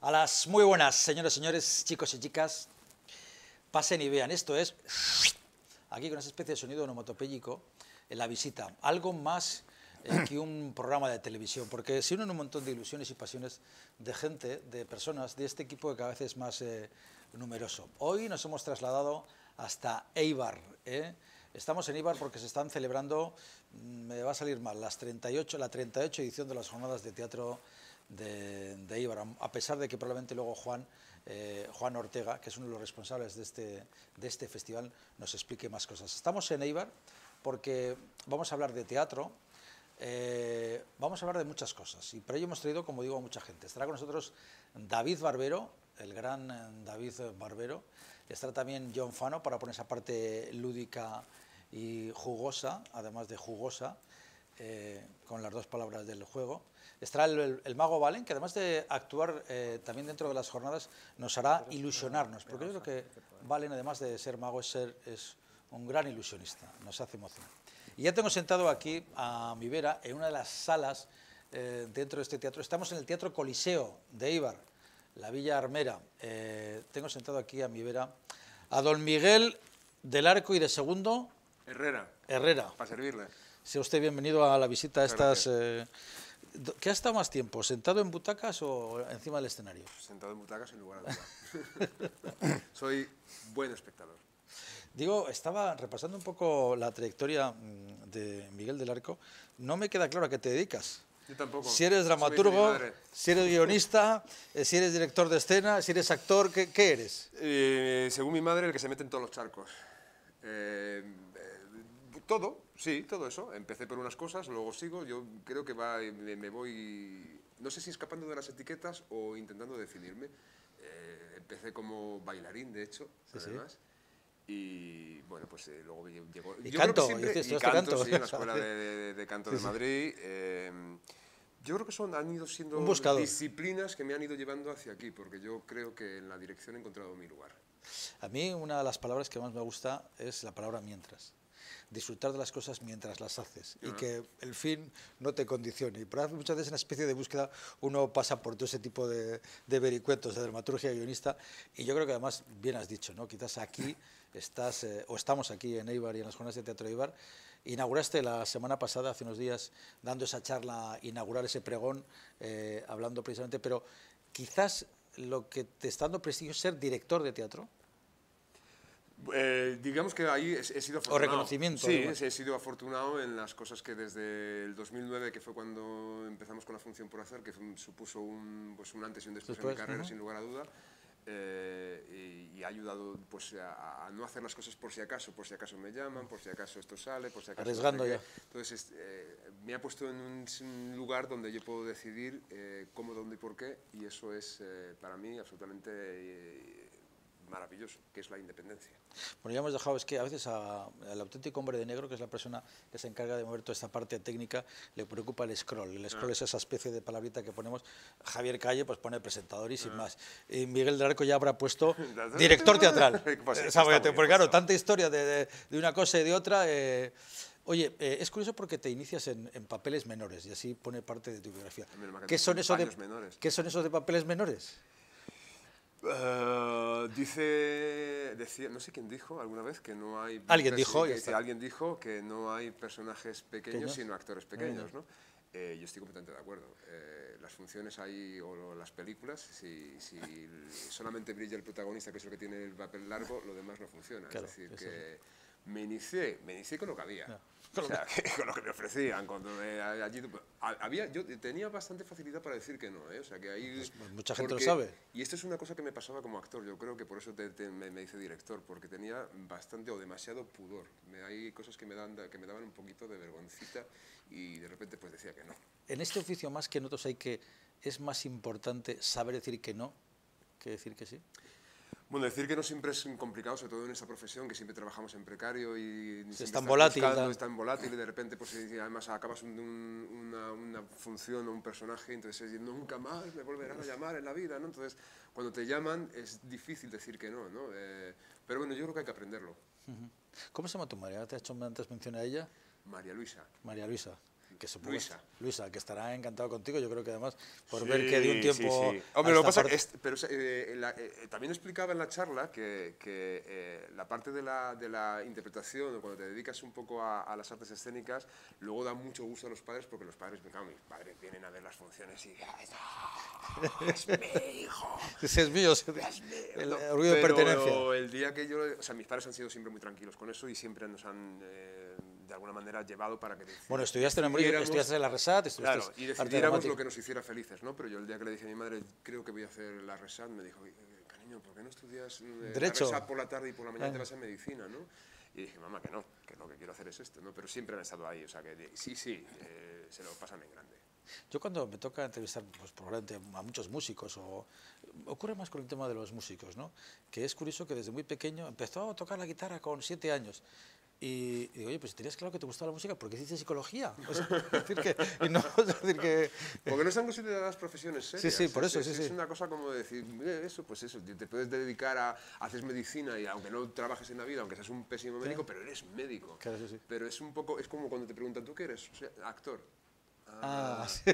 A las muy buenas, señores, señores, chicos y chicas. Pasen y vean, esto es aquí con esa especie de sonido onomatopéyico en la visita. Algo más eh, que un programa de televisión, porque se unen un montón de ilusiones y pasiones de gente, de personas de este equipo que cada vez es más eh, numeroso. Hoy nos hemos trasladado hasta Eibar. ¿eh? Estamos en Eibar porque se están celebrando, mm, me va a salir mal, las 38, la 38 edición de las jornadas de teatro de, Eibar, a pesar de que probablemente luego Juan, eh, Juan Ortega, que es uno de los responsables de este, de este festival, nos explique más cosas. Estamos en Eibar porque vamos a hablar de teatro, eh, vamos a hablar de muchas cosas y por ello hemos traído, como digo, a mucha gente. Estará con nosotros David Barbero, el gran eh, David Barbero, estará también John Fano para poner esa parte lúdica y jugosa, además de jugosa, eh, con las dos palabras del juego. Estará el, el, el mago Valen, que además de actuar eh, también dentro de las jornadas, nos hará ilusionarnos, porque yo creo que Valen, además de ser mago, es, ser, es un gran ilusionista, nos hace emocionar. Y ya tengo sentado aquí a mi vera en una de las salas eh, dentro de este teatro. Estamos en el Teatro Coliseo de Eibar, la Villa Armera. Eh, tengo sentado aquí a mi vera a don Miguel del Arco y de Segundo Herrera, Herrera. para servirle. Sea usted bienvenido a la visita a estas... Eh, ¿Qué ha estado más tiempo? ¿Sentado en butacas o encima del escenario? Sentado en butacas sin lugar a duda. Soy buen espectador. Digo, estaba repasando un poco la trayectoria mm, de Miguel del Arco. No me queda claro a qué te dedicas. Yo tampoco. Si eres dramaturgo, si eres guionista, eh, si eres director de escena, si eres actor, ¿qué, qué eres? Eh, según mi madre, el que se mete en todos los charcos. Eh, eh, todo, sí, todo eso. Empecé por unas cosas, luego sigo. Yo creo que va, me, me voy, no sé si escapando de las etiquetas o intentando definirme. Eh, empecé como bailarín, de hecho, Sí, sí. además. Y bueno, pues eh, luego lle- llegó. Y yo creo canto, que siempre, y canto, canto. sí, en la escuela de, de- de canto de Madrid. eh, yo creo que son, han ido siendo disciplinas que me han ido llevando hacia aquí, porque yo creo que en la dirección he encontrado mi lugar. A mí una de las palabras que más me gusta es la palabra mientras. Disfrutar de las cosas mientras las haces y Ah. que el fin no te condicione. Y por muchas veces en una especie de búsqueda uno pasa por todo ese tipo de, de vericuetos de dramaturgia y guionista y yo creo que además bien has dicho, ¿no? Quizás aquí estás, eh, o estamos aquí en Eibar y en las jornadas de teatro Eibar, inauguraste la semana pasada, hace unos días, dando esa charla inaugural, ese pregón, eh, hablando precisamente, pero quizás lo que te está dando prestigio es ser director de teatro. Eh, digamos que ahí he, he sido afortunado. reconocimiento, Sí, además. he sido afortunado en las cosas que desde el 2009, que fue cuando empezamos con la función por hacer, que fue supuso un, pues un antes y un después, en Después, mi carrera, sin lugar a duda. eh, y, y ha ayudado pues, a, a no hacer las cosas por si acaso, por si acaso me llaman, por si acaso esto sale, por si acaso... Arriesgando ya. Entonces, es- eh, me ha puesto en un, lugar donde yo puedo decidir eh, cómo, dónde y por qué, y eso es eh, para mí absolutamente maravilloso, que es la independencia. Bueno, ya hemos dejado, es que a veces al auténtico hombre de negro, que es la persona que se encarga de mover toda esta parte técnica, le preocupa el scroll. El scroll es esa especie de palabrita que ponemos. Javier Calle pues pone presentador y sin más. Y Miguel Arco ya habrá puesto director teatral. Pues porque claro, tanta historia de, de- de una cosa y de otra. eh, Oye, eh, es curioso porque te inicias en, en papeles menores y así pone parte de tu biografía. ¿Qué son, esos de. ¿Qué son esos de papeles menores? Eh, dice, decía, no sé quién dijo alguna vez que no hay... Alguien dijo, que ya dice, está. alguien dijo que no hay personajes pequeños, Pequeños. sino actores pequeños, ¿no? Eh, yo estoy completamente de acuerdo. Eh, las funciones hay, o las películas, si, si solamente brilla el protagonista, que es lo que tiene el papel largo, lo demás no funciona. Claro, es decir, que me inicié, me inicié con lo que había. Ya. O sea, que con lo que me ofrecían. Cuando me- allí, había, yo tenía bastante facilidad para decir que no, ¿eh? O sea, que ahí... Pues mucha gente lo porque- sabe. y esto es una cosa que me pasaba como actor, yo creo que por eso te- te- me, me hice director, porque tenía bastante o demasiado pudor. Me, hay cosas que me, dan, que me daban un poquito de vergoncita y de repente pues decía que no. En este oficio más que en otros hay que es más importante saber decir que no que decir que sí. Bueno, decir que no siempre es complicado, sobre todo en esta profesión, que siempre trabajamos en precario y siempre tan estás volátil, buscando, tan- es tan volátil y de repente pues además acabas un- un- una, una función o un personaje, entonces es, nunca más me volverán a llamar en la vida, ¿no? Entonces, cuando te llaman es difícil decir que no, ¿no? Eh, pero bueno, yo creo que hay que aprenderlo. ¿Cómo se llama tu? Ahora ¿Te has hecho antes mención a ella? María Luisa. María Luisa. Que supongo Luisa. Luisa, que estará encantado contigo, yo creo que además por Sí, ver que de un sí, tiempo... sí. a Hombre, lo pasa parte- es, pero eh, la- eh, también explicaba en la charla que, que, eh, la parte de la, de la interpretación, cuando te dedicas un poco a, a las artes escénicas, luego da mucho gusto a los padres porque los padres, claro, mis padres vienen a ver las funciones y "Ay, no, es mi hijo. Es mío, ese- el orgullo de Pero pertenencia. el día que yo, o sea, mis padres han sido siempre muy tranquilos con eso y siempre nos han, eh, de alguna manera, llevado para que Bueno, estudiaste en estudiaste en la RESAT, estudiaste Claro, y decidiéramos lo que nos hiciera felices, ¿no? Pero yo el día que le dije a mi madre, creo que voy a hacer la RESAT, me dijo, "Eh, cariño, ¿por qué no estudias eh, Derecho. la RESAT por la tarde y por la mañana Ah. te vas a medicina, ¿no? Y dije, mamá, que no, que lo que quiero hacer es esto, ¿no? Pero siempre han estado ahí, o sea, que de- sí, sí, eh, se lo pasan en grande. Yo cuando me toca entrevistar pues, probablemente a muchos músicos, o ocurre más con el tema de los músicos, ¿no? que es curioso que desde muy pequeño empezó a tocar la guitarra con siete años. Y, digo, oye, pues tenías claro que te gustaba la música porque hiciste psicología. O sea, decir que, y no, decir que, Porque no están consideradas profesiones serias. sí, por es- eso, es, sí, es sí. una cosa como decir, "Eh, eso, pues eso, te puedes dedicar a, haces medicina y aunque no trabajes en la vida, aunque seas un pésimo médico, pero eres médico. Claro, sí, sí. Pero es un poco, es como cuando te preguntan, ¿tú qué eres? O sea, actor. Ah, sí.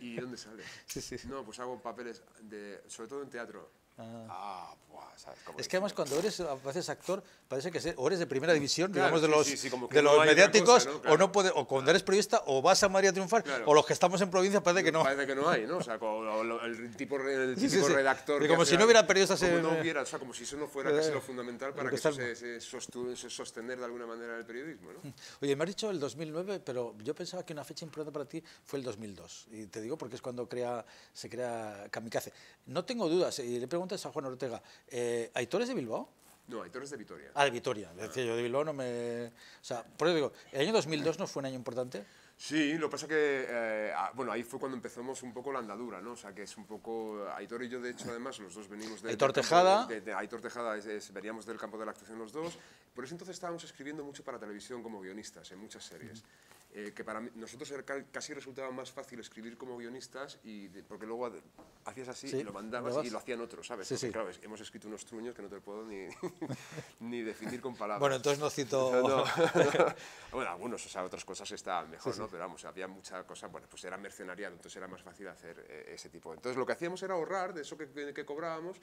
¿Y dónde sale? Sí, sí. No, pues hago papeles, de, sobre todo en teatro. Ah, buah, ¿sabes? Como Es que además cuando eres a veces actor, parece que o eres de primera división, Claro, digamos, de los, sí, sí, de los mediáticos, cosa, ¿no? o, Claro. no puede, o cuando eres periodista, o vas a Madrid a triunfar, Claro. o los que estamos en provincia parece que no. Parece que no hay, ¿no? O sea, como lo- el tipo, el Sí, sí. redactor. Y como si no hubiera periodistas como en- no hubiera, o sea, como si eso no fuera casi lo fundamental para que que se, se sostener de alguna manera el periodismo, ¿no? Oye, me has dicho el 2009, pero yo pensaba que una fecha importante para ti fue el 2002. Y te digo porque es cuando crea, se crea Kamikaze. No tengo dudas, y le preguntas a Juan Ortega, eh, ¿Aitor es de Bilbao? No, hay torres de Vitoria. Ah, de Vitoria. Decía yo, de Bilbao no me... O sea, por eso digo, ¿el año 2002 no fue un año importante? Sí, lo que pasa que, eh, ah, bueno, ahí fue cuando empezamos un poco la andadura, ¿no? O sea, que es un poco, Aitor y yo, de hecho, además, los dos venimos de... Aitor Tejada. De, de- de Aitor Tejada, es- es- veníamos del campo de la actuación los dos. Por eso entonces estábamos escribiendo mucho para televisión como guionistas, en muchas series. Eh, que para mí- nosotros casi resultaba más fácil escribir como guionistas y de- porque luego hacías así Sí, y lo mandabas y lo hacían otros, ¿sabes? Sí, Porque, sí. claro, es- hemos escrito unos truños que no te puedo ni, ni definir con palabras. Bueno, entonces no cito... No. bueno, algunos, o sea, otras cosas estaban mejor, ¿no? Pero vamos, había mucha cosa, bueno, pues era mercenariado, entonces era más fácil hacer eh, ese tipo. Entonces lo que hacíamos era ahorrar de eso que, que- que cobrábamos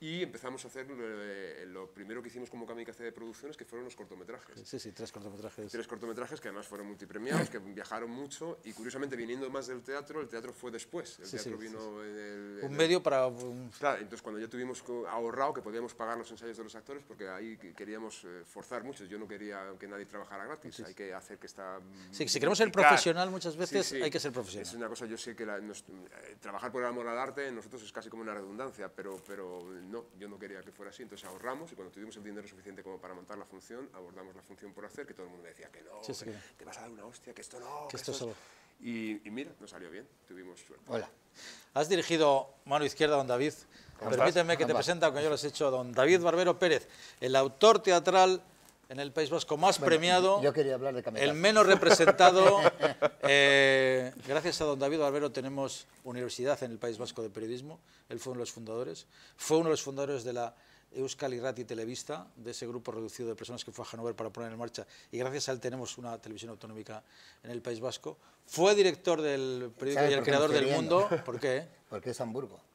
y empezamos a hacer eh, lo primero que hicimos como kamikaze de producciones, que fueron los cortometrajes. Sí, sí, tres cortometrajes. Tres cortometrajes que además fueron multipremiados, que viajaron mucho y curiosamente viniendo más del teatro, el teatro fue después. El Sí, teatro sí, sí, vino en el... en Un el- medio para... Claro, entonces cuando ya tuvimos ahorrado que podíamos pagar los ensayos de los actores, porque ahí que- queríamos eh, forzar mucho, yo no quería que nadie trabajara gratis, hay que hacer que está... Sí, si queremos ser profesional muchas veces hay que ser profesional. Es una cosa, yo sé que la- nos- eh, trabajar por el amor al arte en nosotros es casi como una redundancia, pero, pero no, yo no quería que fuera así, entonces ahorramos y cuando tuvimos el dinero suficiente como para montar la función, abordamos la función por hacer, que todo el mundo decía que no, que que no. te vas a dar una hostia, que esto no, Que esto es-". solo- Y, y mira, nos salió bien, tuvimos suerte. Hola. Has dirigido mano izquierda a don David. Permíteme que te presente, aunque yo lo has hecho, a don David Barbero Pérez, el autor teatral en el País Vasco más premiado, Yo quería hablar de el menos representado. Eh, gracias a don David Barbero tenemos universidad en el País Vasco de Periodismo. Él fue uno de los fundadores. Fue uno de los fundadores de la Euskal Irrati Televista, de ese grupo reducido de personas que fue a Hannover para poner en marcha. Y gracias a él tenemos una televisión autonómica en el País Vasco. Fue director del periódico ¿Sabe y el creador del mundo. ¿Por qué? Porque es Hamburgo.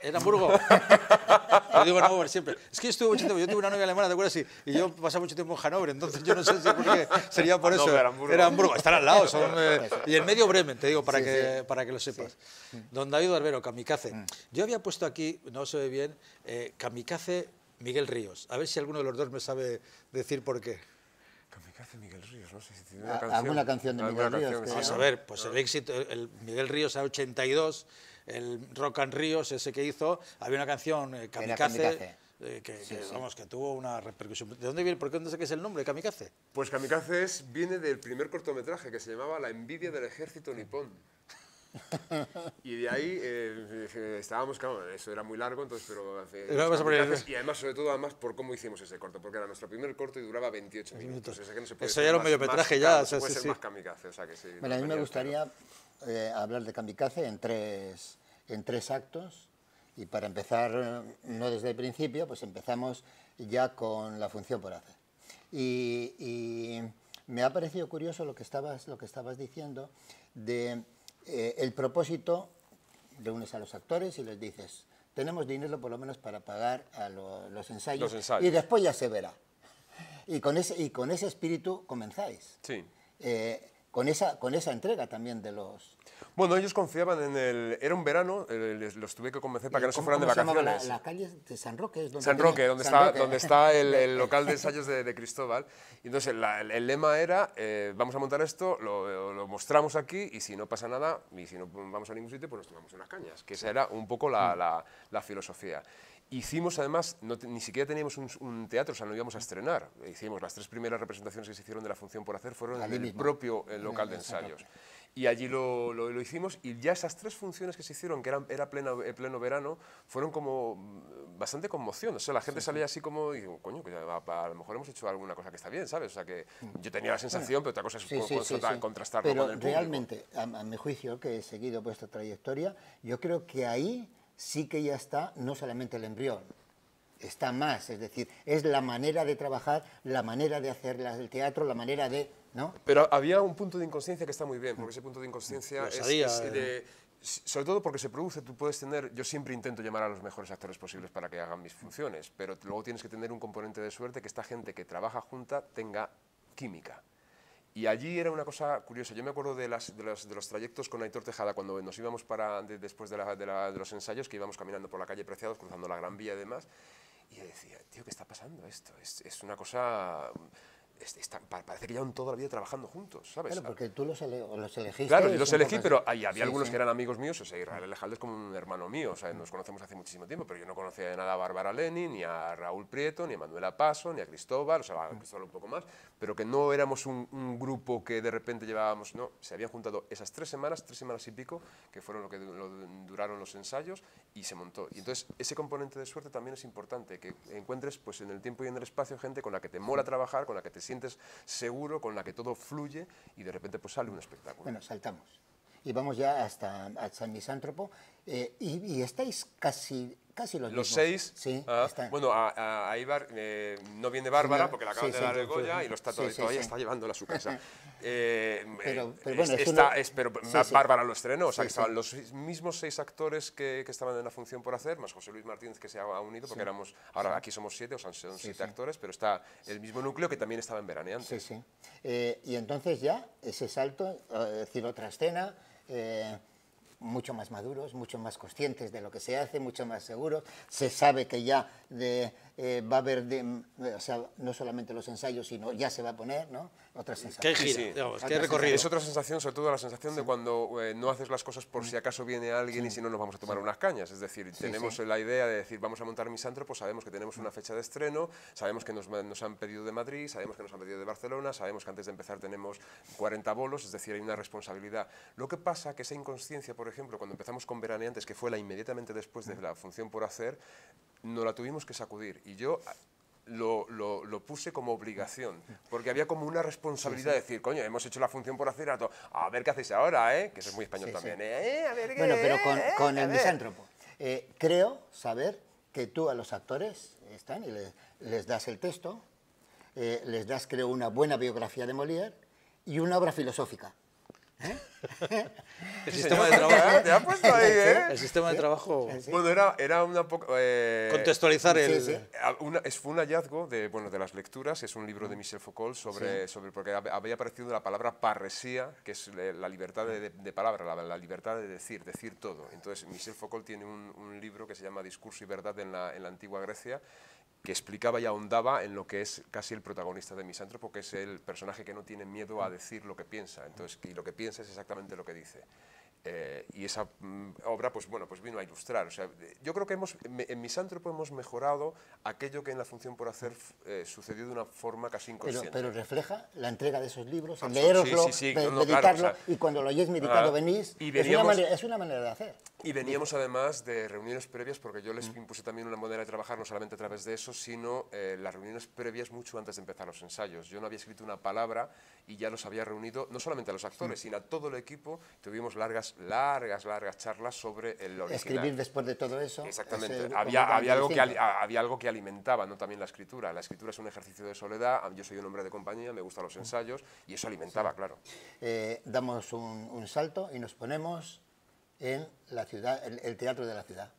¿En Hamburgo? Yo digo en Hannover siempre. Es que yo estuve mucho tiempo, yo tuve una novia alemana, ¿te acuerdas? Y, y yo pasaba mucho tiempo en Hannover, entonces yo no sé si por qué sería por eso. Hannover, Hamburgo. Era Hamburgo, están al lado. son, eh, y en medio Bremen, te digo, para, que, para que lo sepas. Don David Barbero, Kamikaze. Yo había puesto aquí, no se ve bien, eh, Kamikaze Miguel Ríos. A ver si alguno de los dos me sabe decir por qué. Kamikaze Miguel Ríos, no sé si tiene una Ah, canción. ¿alguna canción de Miguel Ríos sí. Vamos a ver, pues el éxito, el Miguel Ríos a 82, el Rock and Ríos, ese que hizo, había una canción, eh, Kamikaze, eh, que, que, vamos, que tuvo una repercusión. ¿De dónde viene? ¿Por qué dónde sé que es el nombre, Kamikaze? Pues Kamikaze es- viene del primer cortometraje que se llamaba La envidia del ejército nipón. Y de ahí eh, eh, estábamos, claro, eso era muy largo, entonces, pero... eh, kamikazes, y además, sobre todo, además, por cómo hicimos ese corto, porque era nuestro primer corto y duraba 28 minutos. o sea que no se puede Eso ya era un mediometraje ya, claro, o sea, se puede sí, ser sí. más kamikaze, o sea que sí. Bueno, a mí me gustaría eh, hablar de Kamikaze en tres, en tres actos. Y para empezar, eh, no desde el principio, pues empezamos ya con la función por hacer. Y, y me ha parecido curioso lo que estabas, lo que estabas diciendo de eh, el propósito, reúnes a los actores y les dices, tenemos dinero por lo menos para pagar a lo- los, ensayos, Los ensayos. y después ya se verá. Y con ese, y con ese espíritu comenzáis. Sí. Eh, con, esa, con esa entrega también de los... Bueno, ellos confiaban en el... Era un verano, eh, les- los tuve que convencer para que no se ¿Cómo- fueran de vacaciones. La, la calle de San Roque es donde San Roque, donde San está, Roque. donde está el, el local de ensayos de, de Cristóbal. Y entonces la- el, el lema era, eh, vamos a montar esto, lo, lo mostramos aquí y si no pasa nada, y si no vamos a ningún sitio, pues nos tomamos unas cañas. Que esa era un poco la, Mm. la- la filosofía. Hicimos además, no te- ni siquiera teníamos un, un teatro, o sea, no íbamos a estrenar. Hicimos las tres primeras representaciones que se hicieron de la función por hacer fueron en el mismo. propio eh, local de ensayos. Y allí lo, lo- lo hicimos y ya esas tres funciones que se hicieron, que eran, era pleno, eh, pleno verano, fueron como mm, bastante conmoción. O sea, la gente salía así como, y digo, coño, que a, lo mejor hemos hecho alguna cosa que está bien, ¿sabes? O sea, que yo tenía la sensación, pero otra cosa es Mm. Sí, con- sí, contrastarlo Pero con el realmente, a, a mi juicio, que he seguido vuestra trayectoria, yo creo que ahí sí que ya está no solamente el embrión, está más, es decir, es la manera de trabajar, la manera de hacer el teatro, la manera de, ¿no? Pero había un punto de inconsciencia que está muy bien, porque ese punto de inconsciencia es, sabía, es eh. de- sobre todo porque se produce, tú puedes tener, yo siempre intento llamar a los mejores actores posibles para que hagan mis funciones, pero luego tienes que tener un componente de suerte que esta gente que trabaja junta tenga química. Y allí era una cosa curiosa. Yo me acuerdo de, las, de, los, de los trayectos con Aitor Tejada cuando nos íbamos para, de- después de, la- de la- de los ensayos, que íbamos caminando por la calle Preciados, cruzando la Gran Vía y demás. Y yo decía, tío, ¿qué está pasando esto? Es, es una cosa... parece que llevan toda la vida trabajando juntos, ¿sabes? Claro, porque tú los, ele- los elegiste. Claro, yo los elegí, pero ahí había Sí, algunos sí. que eran amigos míos, o sea, Israel Elejalde es como un hermano mío, o sea, nos conocemos hace muchísimo tiempo, pero yo no conocía de nada a Bárbara Lenin, ni a Raúl Prieto, ni a Manuela Paso, ni a Cristóbal, o sea, a Cristóbal un poco más, pero que no éramos un, un grupo que de repente llevábamos, no, se habían juntado esas tres semanas, tres semanas y pico, que fueron lo que lo duraron los ensayos, y se montó. Y entonces, ese componente de suerte también es importante, que encuentres pues, en el tiempo y en el espacio gente con la que te mola trabajar, con la que te sientes seguro, con la que todo fluye, y de repente pues sale un espectáculo. Bueno, saltamos. Y vamos ya hasta, hasta el misántropo. eh, y, y estáis casi, casi los, Los mismos. seis. Sí, ah, bueno, a, a- Ibar eh, no viene Bárbara porque le acaban sí, de dar el Goya y lo está todo- todavía está llevándolo a su casa. Eh, Pero- pero bueno, es- es está- una- es- pero Sí, Bá- sí. Bárbara lo estrenó, o sea que estaban los mismos seis actores que, que estaban en la función por hacer, más José Luis Martínez que se ha unido, porque éramos, ahora aquí somos siete, o sea, son siete actores, pero está el mismo núcleo que también estaba en veraneante. Sí, sí. Eh, y entonces ya, ese salto, eh, es decir, otra escena, eh, mucho más maduros, mucho más conscientes de lo que se hace, mucho más seguros. Se sabe que ya de, eh, va a haber, de- mm, o sea, no solamente los ensayos, sino ya se va a poner, ¿no? Otra ¿Qué sensación. gira? sí. digamos, ¿Qué recorrido? Es otra sensación, sobre todo la sensación de cuando eh, no haces las cosas por si acaso viene alguien y si no nos vamos a tomar unas cañas. Es decir, tenemos sí. la idea de decir vamos a montar Misántropo, sabemos que tenemos una fecha de estreno, sabemos que nos, nos han pedido de Madrid, sabemos que nos han pedido de Barcelona, sabemos que antes de empezar tenemos 40 bolos, es decir, hay una responsabilidad. Lo que pasa que esa inconsciencia, por ejemplo, cuando empezamos con Veraneantes, que fue la inmediatamente después de la función por hacer, no la tuvimos que sacudir. Y yo lo, lo- lo puse como obligación, porque había como una responsabilidad de decir, coño, hemos hecho la función por hacer, a, to- a ver qué hacéis ahora, ¿eh? que eso es muy español Sí, sí. también. ¿eh? A ver qué- Bueno, pero con, eh, con a el misántropo. Eh, creo saber que tú a los actores están y les, les das el texto, eh, les das, creo, una buena biografía de Molière y una obra filosófica. El sistema de trabajo. Te ha puesto ahí, ¿eh? El sistema de trabajo. Bueno, era, era una poca... eh, Contextualizar sí, el. sí. a- una- es, fue un hallazgo de, bueno, de las lecturas, es un libro de Michel Foucault sobre, sobre porque hab- había aparecido la palabra parresía, que es eh, la libertad de, de- de palabra, la, la libertad de decir, decir todo. Entonces, Michel Foucault tiene un, un libro que se llama Discurso y Verdad en la, en la antigua Grecia, que explicaba y ahondaba en lo que es casi el protagonista de Misántropo, que es el personaje que no tiene miedo a decir lo que piensa. Entonces, y lo que piensa es exactamente lo que dice. Eh, y esa mm, obra, pues bueno, pues vino a ilustrar. O sea, yo creo que hemos, me- en Misántropo hemos mejorado aquello que en la función por hacer eh, sucedió de una forma casi Pero, inconsciente. pero refleja la entrega de esos libros, el leerlo, sí, sí, sí, no, no, claro, meditarlo, o sea, y cuando lo hayáis meditado ah, venís. y es, una veníamos- manera, es una manera de hacer. Y veníamos además de reuniones previas, porque yo les impuse también una manera de trabajar, no solamente a través de eso, sino eh, las reuniones previas mucho antes de empezar los ensayos. Yo no había escrito una palabra y ya los había reunido, no solamente a los actores, sino a todo el equipo. Tuvimos largas unas largas, largas charlas sobre el original. Escribir después de todo eso. Exactamente. es, eh, había, había, algo que, había algo que alimentaba ¿no? también la escritura. La escritura es un ejercicio de soledad. Yo soy un hombre de compañía, me gustan los ensayos y eso alimentaba, claro. Eh, damos un, un salto y nos ponemos en la ciudad, el, el teatro de la ciudad.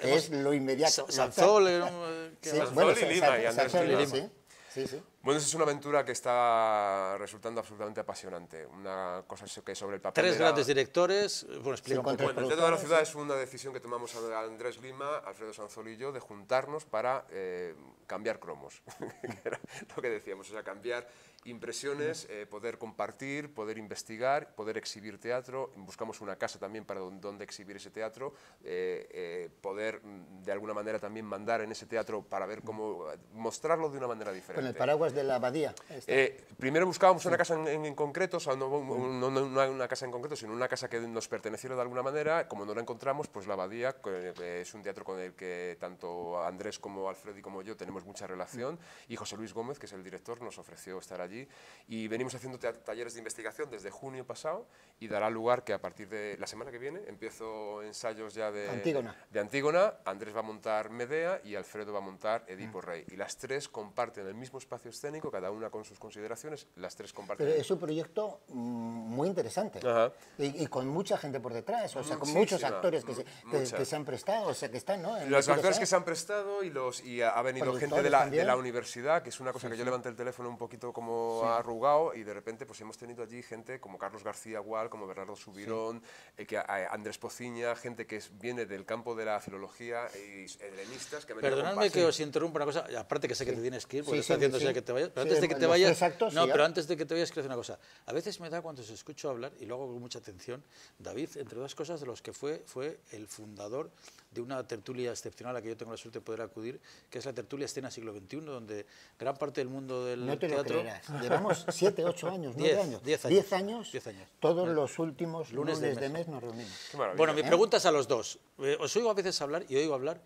Hemos- es lo inmediato. Sa- Sanzol, eh, que Sanzol y Lima, y Andrés Sanzol y Lima. sí, sí, sí. Bueno, esa es una aventura que está resultando absolutamente apasionante. Una cosa que sobre el papel. Tres era- grandes directores. Bueno, explica un poco. Bueno, el Teatro de la Ciudad es una decisión que tomamos a Andrés Lima, Alfredo Sanzol y yo de juntarnos para eh, cambiar cromos, que era lo que decíamos, o sea, cambiar impresiones, eh, poder compartir, poder investigar, poder exhibir teatro. Buscamos una casa también para don- donde exhibir ese teatro, eh, eh, poder mm, de alguna manera también mandar en ese teatro para ver cómo eh, mostrarlo de una manera diferente. Con el paraguas de la abadía. Eh, primero buscábamos una casa en, en- en concreto, o sea, no, no- no- no una casa en concreto, sino una casa que nos perteneciera de alguna manera. Como no la encontramos, pues la Abadía que, es un teatro con el que tanto Andrés como Alfredi como yo tenemos mucha relación. Y José Luis Gómez, que es el director, nos ofreció estar allí. Y venimos haciendo talleres de investigación desde junio pasado y dará lugar que a partir de la semana que viene empiezo ensayos ya de Antígona. de Antígona, Andrés va a montar Medea y Alfredo va a montar Edipo Rey. Y las tres comparten el mismo espacio escénico, cada una con sus consideraciones, las tres comparten. Pero es un proyecto mm, muy interesante. Ajá. y, y con mucha gente por detrás, o sea, con muchos actores que se, que- que se han prestado, o sea, que están, ¿no? En Los actores que se han prestado y, los, y ha venido gente de la, de la universidad, que es una cosa que yo levanté el teléfono un poquito como arrugado y de repente pues hemos tenido allí gente como Carlos García Gual, como Bernardo Subirón, eh, que, a- Andrés Pociña, gente que es- viene del campo de la filología y helenistas que han venido con Perdonadme que os interrumpa una cosa, aparte que sé que te tienes que ir, porque Sí, está sí, haciendo sí. que te vayas, pero Sí, antes de que te vayas, no, sí, pero ya. antes de que te vayas quiero decir una cosa. A veces me da cuando os escucho hablar y lo hago con mucha atención, David, entre otras cosas de los que fue fue el fundador de una tertulia excepcional a la que yo tengo la suerte de poder acudir, que es la tertulia Escena Siglo XXI, donde gran parte del mundo del No te lo teatro creerás. Llevamos siete, ocho años, nueve Diez, años. diez años. años. Diez años. Todos los últimos Lunes lunes, de de, mes. mes. nos reunimos. Bueno, mi ¿Eh? pregunta es a los dos. Eh, os oigo a veces hablar y oigo hablar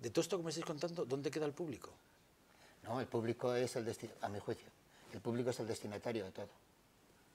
de todo esto que me estáis contando, ¿dónde queda el público? No, el público es el a mi juicio, el público es el destinatario de todo.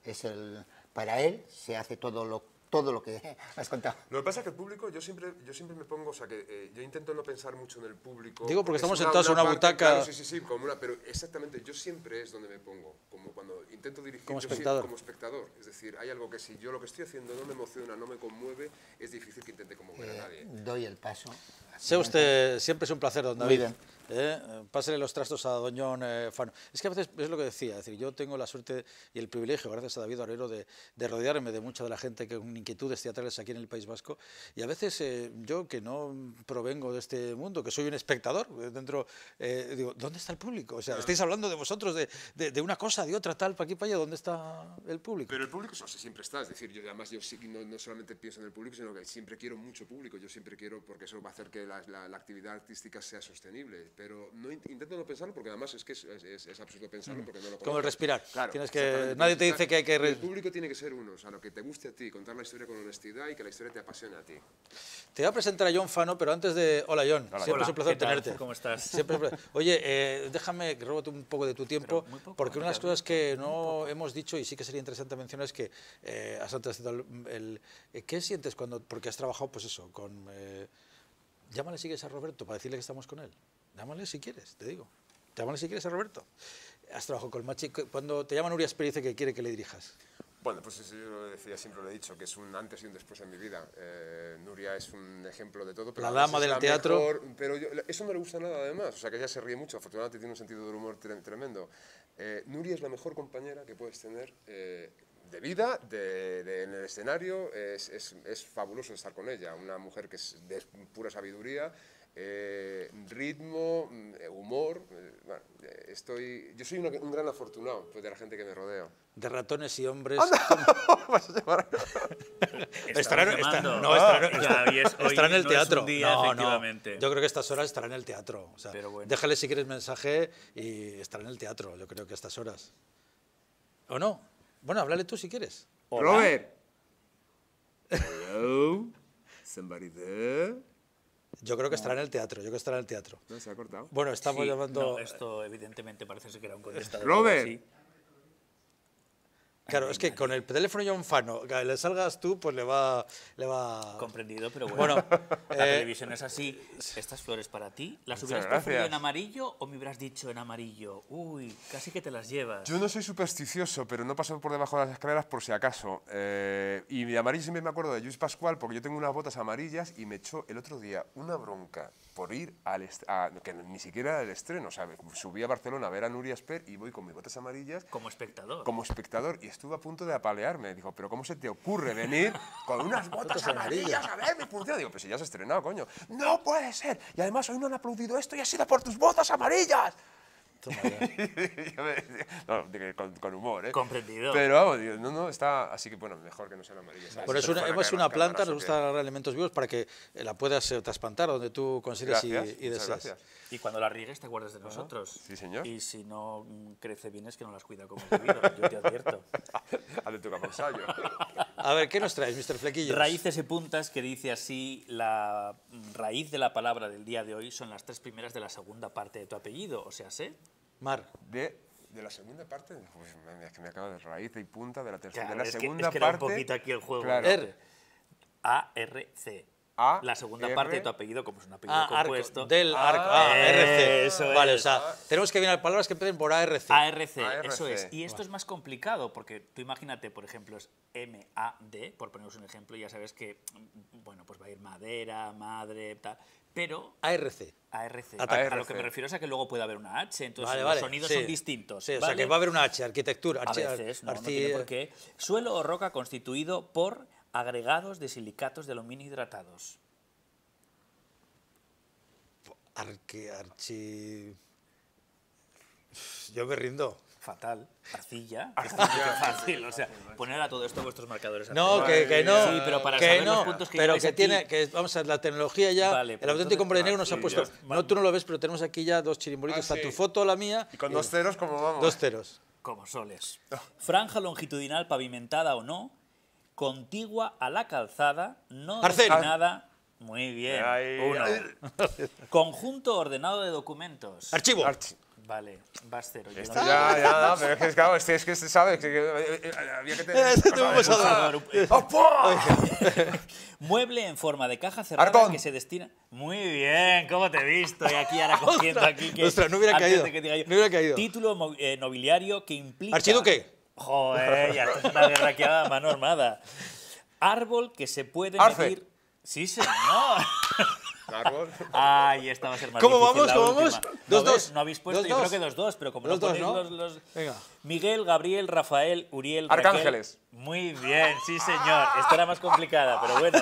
Es el, para él se hace todo lo, todo lo que has contado. Lo que pasa es que el público, yo siempre, yo siempre me pongo, o sea, que eh, yo intento no pensar mucho en el público. Digo, porque es estamos sentados en una parte, butaca. claro, sí, sí, sí, como una, pero exactamente, yo siempre es donde me pongo, como cuando intento dirigir. Como sí- espectador. como espectador. Es decir, hay algo que si yo lo que estoy haciendo no me emociona, no me conmueve, es difícil que intente conmover a Eh, nadie. doy el paso. Sea usted, siempre es un placer, don Muy David. bien. Eh, pásele los trastos a doñón eh, Fano. Es que a veces es lo que decía, es decir, yo tengo la suerte y el privilegio, gracias a David Orero, de, de rodearme de mucha de la gente que con inquietudes teatrales aquí en el País Vasco. Y a veces eh, yo, que no provengo de este mundo, que soy un espectador, eh, dentro, eh, digo, ¿dónde está el público? O sea, estáis hablando de vosotros, de, de- de una cosa, de otra, tal, para aquí, para allá, ¿dónde está el público? Pero el público no siempre está, es decir, yo además yo sí- no, no solamente pienso en el público, sino que siempre quiero mucho público, yo siempre quiero, porque eso va a hacer que la, la- la actividad artística sea sostenible, pero no in- intento no pensarlo porque además es que es, es- es- absurdo pensarlo porque no lo Mm. Como el respirar. Claro, Tienes que- nadie te dice que hay que El público tiene que ser uno, o sea, lo que te guste a ti, contar la historia con honestidad y que la historia te apasione a ti. Te voy a presentar a John Fano, pero antes de... Hola, John. Siempre Hola, es un placer tenerte. ¿Cómo estás? Siempre es un placer. Oye, eh, déjame que robote un poco de tu tiempo, poco, porque una de las cosas que no hemos dicho y sí que sería interesante mencionar es que eh, has antecedido el, el- eh, ¿Qué sientes cuando... Porque has trabajado, pues eso, con... eh, llámale si quieres a Roberto para decirle que estamos con él. Llámale si quieres, te digo. Llámale si quieres a Roberto. Has trabajado con Machi. Cuando te llama Nuria Esperi dice que quiere que le dirijas. Bueno, pues eso yo lo decía, siempre lo he dicho, que es un antes y un después en mi vida. Eh, Nuria es un ejemplo de todo. Pero La dama del la teatro. mejor- pero yo- eso no le gusta nada además, o sea que ella se ríe mucho, afortunadamente tiene un sentido del humor tre- tremendo. Eh, Nuria es la mejor compañera que puedes tener eh, de vida, de, de- en el escenario, es, es- es fabuloso estar con ella, una mujer que es de pura sabiduría. Eh, ritmo, mm, humor, eh, bueno, eh, estoy, yo soy un gran afortunado pues, de la gente que me rodea. De ratones y hombres. Estamos Estará, está- llamando. no, estará, Ah, ya, hoy es- hoy estará en el no es un teatro. día, no, no. Yo creo que a estas horas estará en el teatro. O sea, Pero bueno. Déjale si quieres mensaje y estará en el teatro. Yo creo que a estas horas. ¿O no? Bueno, háblale tú si quieres. Robert. Hello. Somebody there. Yo creo que estará en el teatro. Yo creo que estará en el teatro. No se ha cortado. Bueno, estamos Sí, llamando. no, esto evidentemente parece ser que era un contestador. Robert. Claro, es que con el teléfono ya un fano, que le salgas tú, pues le va... Le va... Comprendido, pero bueno. Bueno, la eh, televisión es así. Estas flores para ti, ¿las hubieras preferido en amarillo o me hubieras dicho en amarillo? Uy, casi que te las llevas. Yo no soy supersticioso, pero no paso por debajo de las escaleras por si acaso. Eh, y de amarillo siempre me acuerdo de Luis Pascual porque yo tengo unas botas amarillas y me echó el otro día una bronca por ir al a- que ni siquiera era el estreno. O sea, subí a Barcelona a ver a Nuria Esper y voy con mis botas amarillas Como espectador. como espectador y estuve a punto de apalearme. Dijo, pero ¿cómo se te ocurre venir con unas botas amarillas a ver mi función? Digo, pues si ya has estrenado, coño. No puede ser. Y además hoy no han aplaudido esto y ha sido por tus botas amarillas. No, con, con humor, ¿eh? Comprendido. Pero vamos, no, no, está. Así que bueno, mejor que no sean amarillas. ¿sabes? Bueno, es Si una, hemos una planta, nos ¿o gusta agarrar elementos vivos para que eh, la puedas eh, trasplantar donde tú consideres y, Gracias, y muchas desees. gracias. Y cuando la riegues te acuerdas de nosotros. Sí, señor. Y si no mm, crece bien es que no las cuida como debido, yo te advierto. Hazle tu capa ensayo. A ver, ¿qué nos traes, Mr. Flequillos? Raíces y puntas que dice así, la raíz de la palabra del día de hoy son las tres primeras de la segunda parte de tu apellido, o sea, sé. Mar. De, de la segunda parte, pues, es que me acabo de raíz y punta de la tercera. Claro, de la es que- segunda es que era un parte. poquito aquí el juego. Claro. Er. A-R-C. A, La segunda R. parte de tu apellido, como es un apellido Ah, arco, compuesto. del Ah, arco. Ah, RC. eso vale, es. o sea, tenemos que mirar palabras que empiecen por ARC. ARC, ARC. eso es. Y esto es más complicado porque tú imagínate, por ejemplo, es M-A-D, por poneros un ejemplo, ya sabes que, bueno, pues va a ir madera, madre, tal. Pero ARC. ARC, a lo que me ARC. refiero es a que luego puede haber una H, entonces Vale, los vale. sonidos sí. son distintos. Sí, o sea, que va a haber una H, arquitectura. A archi- veces, no, no tiene por qué. Suelo o roca constituido por agregados de silicatos de aluminio hidratados. Arqui, archi... Yo me rindo. Fatal. Arcilla. mucho fácil. O sea, poner a todo esto vuestros marcadores. No, que, que no. Sí, pero para que saber no, los puntos que pero que aquí- tiene, que vamos a ver, la tecnología ya, Vale, el auténtico hombre negro nos ha puesto, no tú no lo ves, pero tenemos aquí ya dos chirimbolitos, Ah, está sí. tu foto, la mía, Y con dos ceros, como vamos? dos ceros. Como soles. Franja longitudinal pavimentada o no, contigua a la calzada, no Arcén. destinada. Muy bien. Ahí. Uno. Conjunto ordenado de documentos. Archivo. Archi- Vale, vas cero. no- ya, ya, no, pero es que, claro, este, es que este sabe que, que, eh, eh, había que tener... Este te hemos Ah. Mueble en forma de caja cerrada Arcón. que se destina. Muy bien, ¿cómo te he visto? Y aquí ahora cogiendo aquí que. Ostras, no hubiera caído, que diga yo. no hubiera caído. Título eh, nobiliario que implica. Archiduque. Joder, ya esto es una guerra que a mano armada. Árbol que se puede Arce. medir. Sí, señor. Árbol. Ay, esta va a ser más ¿Cómo difícil, vamos? ¿Cómo vamos? ¿No Dos, ves? dos. No habéis puesto, Dos, yo dos. creo que dos, dos, pero como Dos, no dos, ponéis ¿no? los, los- Venga. Miguel, Gabriel, Rafael, Uriel, Raquel. Arcángeles. Muy bien, sí, señor. Esta era más complicada, pero bueno,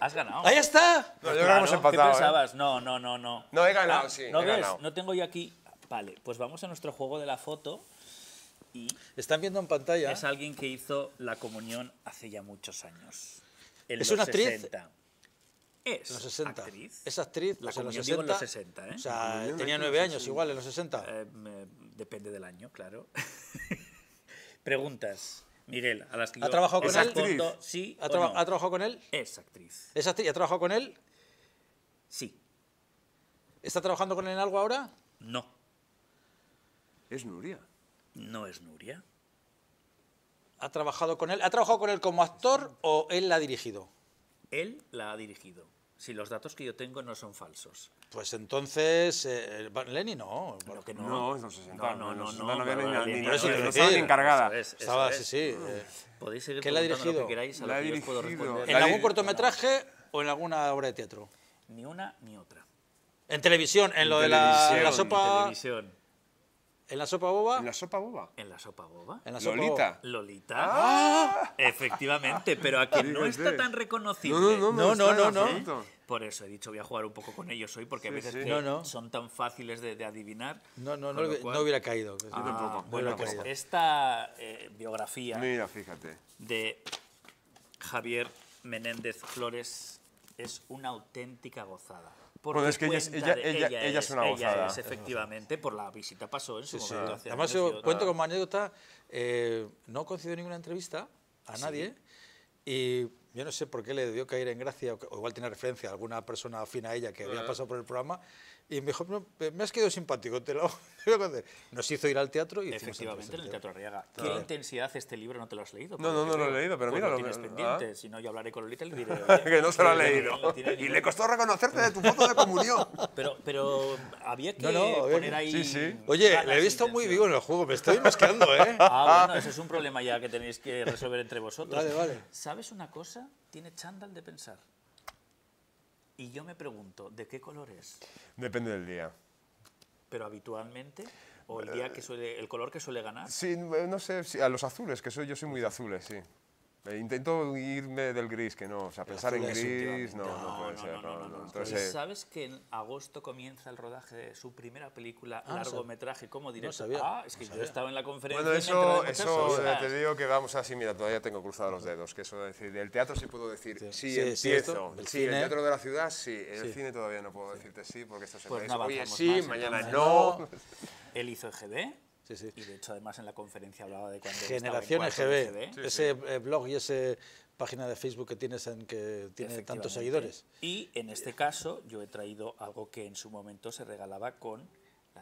has ganado. Ahí está. No, yo creo que Claro, hemos ¿Qué empatado, ¿eh? pensabas? No, no, no, no. No, he ganado, Ah, sí, ¿No he ves? ganado. No tengo yo aquí. Vale, pues vamos a nuestro juego de la foto. Y Están viendo en pantalla. es alguien que hizo la comunión hace ya muchos años. En ¿Es los una actriz? 60. Es En los 60. actriz. Es actriz, La o sea, en los comunión digo 60. en los 60, ¿eh? O sea, tenía nueve años sí. igual en los 60. Eh, me- depende del año, claro. Preguntas. Miguel, a las que ¿Ha yo trabajado con él? sí ¿Ha, o traba- no. ha trabajado con él? Es actriz. ¿Es actriz? ¿Ha trabajado con él? Sí. ¿Está trabajando con él en algo ahora? No. Es Nuria. No es Nuria. ¿Ha trabajado con él? ¿Ha trabajado con él como actor o él la ha dirigido? Él la ha dirigido. Si los datos que yo tengo no son falsos. Pues entonces, eh, Lenny no. Que no. No, en los 60. No, no, en no, no, 60 no había Bárbara ni- ni- no estaba ni encargada. Eso es, eso Estaba, es. sí, sí. eh. Podéis seguir ¿Qué la ha preguntando lo dirigido? que queráis, a lo La que yo os puedo dirigido. responder. ¿En La algún cortometraje o en alguna obra de teatro? Ni una ni otra. En televisión, en lo de En la, la en sopa. Televisión. ¿En la sopa boba? ¿En la sopa boba? En la sopa boba. En la sopa Lolita. Lolita. Ah. Efectivamente, pero a que no está tan reconocible. No, no, no, No, no, no, no. absoluto. Por eso he dicho voy a jugar un poco con ellos hoy, porque a veces sí. No, no. son tan fáciles de, de adivinar. No, no, no, cual- no hubiera caído. Ah, tampoco. No bueno, hubiera pues caído. esta eh, biografía Mira, fíjate. de Javier Menéndez Flores es una auténtica gozada. Porque Bueno, es que ella es- cuenta ella- de- ella- ella es una ella gozada. es, efectivamente, por la visita pasó en su Sí, sí. momento. hace Además, yo cuento como anécdota, eh, no he concedido ninguna entrevista a nadie y Yo no sé por qué le dio caer en gracia, o o igual tiene referencia a alguna persona afín a ella que había pasado por el programa, y me dijo, "No, me has quedado simpático, te lo, voy a contar". Nos hizo ir al teatro y Efectivamente, en el. Teatro Arriaga. ¿Qué intensidad este libro no te lo has leído? No, no, no lo he leído, pero pues mira, lo tienes ah. pendiente. Si no, yo hablaré con Lolita y le diré... que no se lo ha leído. Y le costó reconocerte de tu foto de comunión. Pero, pero había que No, no, poner que- ahí... Sí, sí. Oye, le he visto muy vivo en el juego, me estoy mosqueando, ¿eh? Ah, bueno, ese es un problema ya que tenéis que resolver entre vosotros. Vale, vale. ¿Sabes una cosa? Tiene chándal de pensar. Y yo me pregunto, ¿de qué color es? Depende del día. Pero habitualmente, o el día que suele, el color que suele ganar. Sí, eh, no sé, sí, a los azules, que soy, yo soy muy de azules, sí. Eh, intento irme del gris, que no, o sea, pensar en gris, no, no, No, puede no, ser. no, no, no, no. Entonces, ¿Sabes que en agosto comienza el rodaje de su primera película, Ah, largometraje como director? sabía, ah, es no que yo sabía. estaba en la conferencia. Bueno, eso, eso eh, te digo que vamos así, mira, todavía tengo cruzados los dedos, que eso es decir, del teatro sí puedo decir, sí, Sí, sí, empiezo, esto, el sí, el cine. teatro de la ciudad sí, el Sí. cine todavía no puedo decirte sí, porque esto se Pues oye avanzamos sí, mañana no. Él hizo EGB. Sí, sí. Y de hecho, además, en la conferencia hablaba de cuando. Generación EGB, ese eh, blog y ese página de Facebook que tienes en que tiene tantos seguidores. Y en este caso, yo he traído algo que en su momento se regalaba con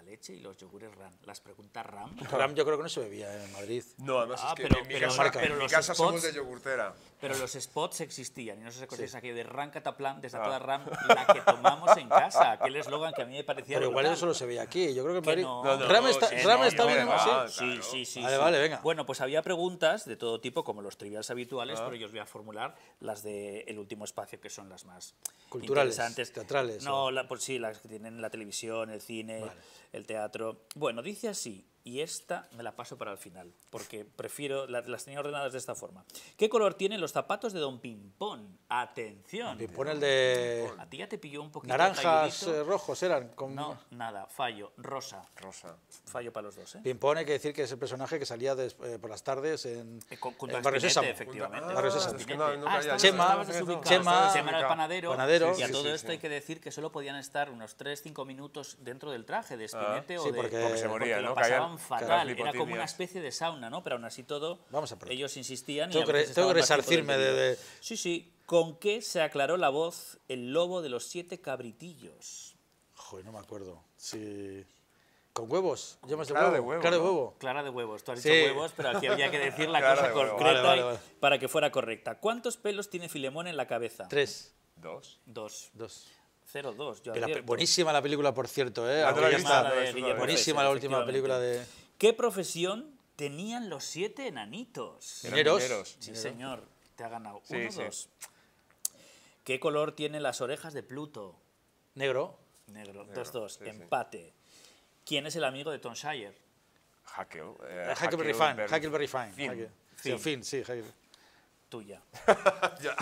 la leche y los yogures RAM. Las preguntas RAM. Ram yo creo que no se bebía en Madrid. No, además Ah, es que pero- en mi pero- casa, pero en mi los casa somos spots- de yogurtera. Pero los spots existían, y no sé si acordáis aquello de Ram Cataplan, desde Ah. toda RAM, la que tomamos en casa. Aquel eslogan que a mí me parecía. Pero igual brutal. eso solo se veía aquí. Yo creo que en Que Madrid. no. No, no, Ram no, está, sí, Ram no, está no, bien, no, sí. Sí, claro. sí, sí. Vale, sí. vale, venga. Bueno, pues había preguntas de todo tipo, como los triviales habituales, Ah. pero yo os voy a formular las del último espacio, que son las más Culturales, teatrales, No, o- la- pues sí, las que tienen la televisión, el cine, el teatro. Bueno, dice así, y esta me la paso para el final, porque prefiero, la- las tenía ordenadas de esta forma. ¿Qué color tienen los zapatos de Don Pimpón? Atención. Pimpón el de A ti ya te pilló un poquito naranjas talludito. eh, rojos eran. Con... No, nada, fallo, rosa. Rosa. Fallo para los dos, ¿eh? Pimpón hay que decir que es el personaje que salía eh, por las tardes en, Eh, con- en Barrio Sésamo. efectivamente. Ah, Barrio Sésamo. es que no, no Ah, Chema. Chema, Chema era el panadero. panadero. Y a Sí, todo sí, esto sí. hay que decir que solo podían estar unos 3-5 minutos dentro del traje de espinete o sí, de... porque- Porque se moría, ¿no? Caían- fatal. Era como una especie de sauna, ¿no? Pero aún así todo, Vamos a probar. ellos insistían y Tengo a que veces tengo resarcirme de- Sí, sí. ¿Con qué se aclaró la voz el lobo de los siete cabritillos? Joder, no me acuerdo. Sí. ¿Con huevos? ¿Llamas de clara huevo? de huevo, Clara de ¿no? huevo. Clara de huevos. Tú has Sí. dicho huevos, pero aquí había que decir la Clara cosa concreta Vale, vale, y- vale. para que fuera correcta. ¿Cuántos pelos tiene Filemón en la cabeza? Tres. Dos. Dos. Dos. Cero, dos. Yo Que la pe- acierto. buenísima la película, por cierto. ¿eh? La la de. Buenísima la última película de ¿Qué profesión tenían los siete enanitos? Mineros. mineros. Sí, señor. Te ha ganado. Sí, Uno, sí. dos. ¿Qué color tienen las orejas de Pluto? negro. Negro. Dos, dos. sí, sí. Empate. ¿Quién es el amigo de Tom Shire? Hackle. eh, Huckleberry Fine. Huckleberry Fine. Finn. Sí, Finn, sí. Huckle- Tuya. Ya.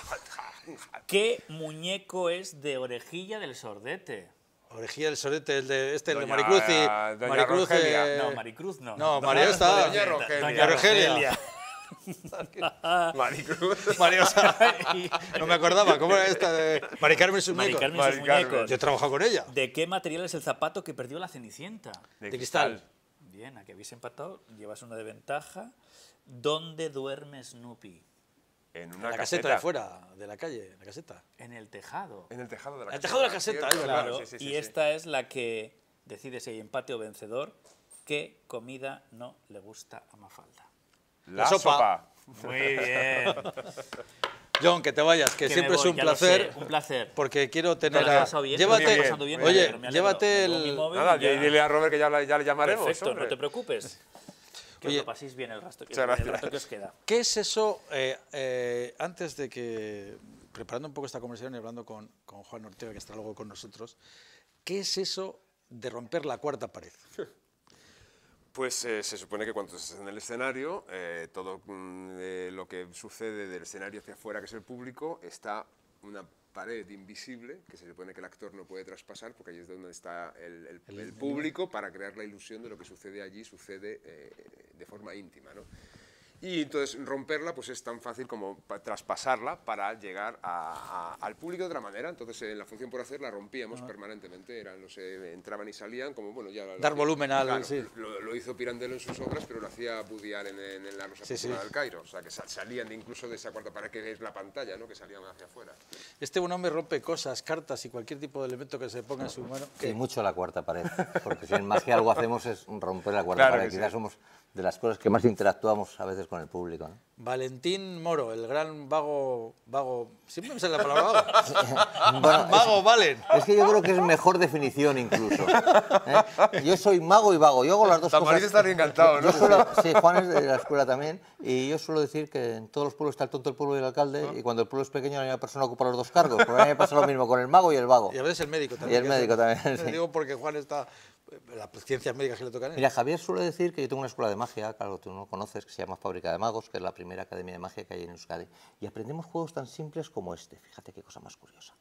¿Qué muñeco es de orejilla del sordete? Orejía del Sorete, el de este, el de Maricruz y doña Maricruz. Rogelia. eh, No, Maricruz no. No, María está. Doña Rogelia. Doña Rogelia. Maricruz. María, o sea, no me acordaba. ¿Cómo era esta de Mari Carmen sus Mari muñecos? Carmen y sus Mari Carmen. muñecos. Yo he trabajado con ella. ¿De qué material es el zapato que perdió la Cenicienta? De cristal. Bien, aquí habéis empatado, llevas una de ventaja. ¿Dónde duerme Snoopy? En una La caseta de fuera, de la calle, la caseta. En el tejado. En el tejado de la En el caseta. tejado de la caseta, es Claro, sí, sí, sí, y sí. esta es la que decide si hay empate o vencedor. ¿Qué comida no le gusta a Mafalda? La, La sopa. sopa. Muy bien. John, que te vayas, que Que siempre me es voy, un placer. sé, un placer. Porque quiero ¿Te tener a... bien? Llévate, bien, bien, oye, alegro. llévate el... móvil Nada, y ya- dile a Robert que ya, ya le llamaremos. Perfecto, hombre. no te preocupes. Que os Oye, lo paséis bien el resto, que, muchas el que os queda. ¿Qué es eso, eh, eh, antes de que, preparando un poco esta conversación y hablando con, con Juan Ortega, que está luego con nosotros, ¿qué es eso de romper la cuarta pared? Pues eh, se supone que cuando estás en el escenario, eh, todo mm, eh, lo que sucede del escenario hacia afuera, que es el público, está una pared invisible que se supone que el actor no puede traspasar, porque ahí es donde está el, el- el público para crear la ilusión de lo que sucede allí, sucede eh, de forma íntima. ¿no? Y entonces romperla pues es tan fácil como pa- traspasarla para llegar a- a- al público de otra manera. Entonces en la función por hacer la rompíamos permanentemente, eran los eh, entraban y salían como bueno ya Dar volumen al- claro, sí. lo, lo hizo Pirandello en sus obras, pero lo hacía Woody Allen en, en la Rosa Sí, sí. del Cairo, o sea que sa- salían incluso de esa cuarta pared que es la pantalla, ¿no? que salían hacia afuera. Este buen hombre rompe cosas, cartas y cualquier tipo de elemento que se ponga en su mano. Sí, mucho la cuarta pared, porque si en magia algo hacemos es romper la cuarta Claro pared. Quizás sí. somos de las cosas que más interactuamos a veces con el público. ¿no? Valentín Moro, el gran vago, vago, siempre me sale la palabra vago. Bueno, vago Valen. Es que yo creo que es mejor definición incluso. ¿eh? Yo soy mago y vago, yo hago las dos Tamariz cosas. estaría encantado, ¿no? Yo suelo- sí, Juan es de la escuela también, y yo suelo decir que en todos los pueblos está el tonto, el pueblo y el alcalde, y cuando el pueblo es pequeño la misma persona ocupa los dos cargos. Por a mí me pasa lo mismo con el mago y el vago. Y a veces el médico Y también. el que hace- médico también, sí. digo porque Juan está, las ciencias médicas que le tocan. Mira, Javier suele decir que yo tengo una escuela de magia, claro, tú no conoces, que se llama Fábrica de Magos, que es la primera academia de magia que hay en Euskadi. Y aprendemos juegos tan simples como este. Fíjate qué cosa más curiosa.